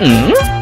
嗯。